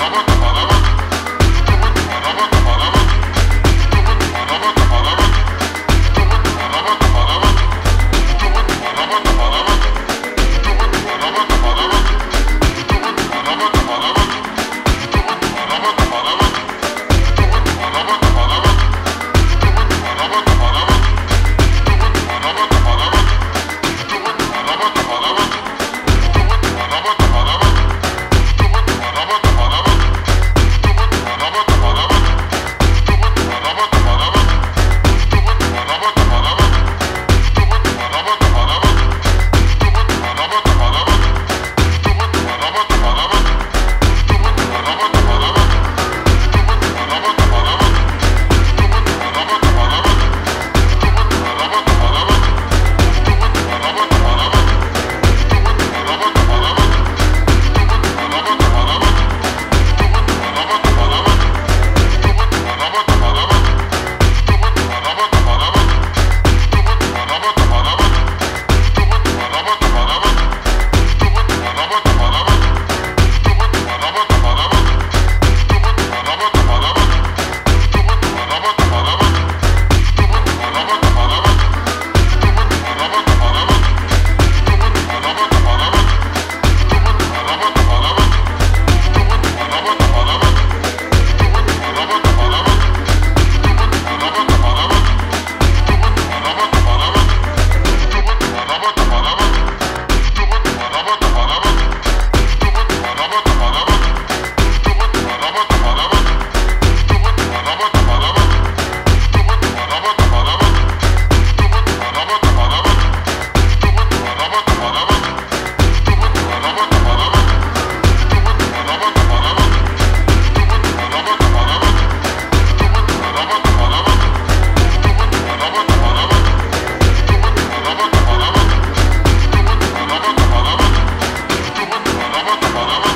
Bana bak. Bye-bye.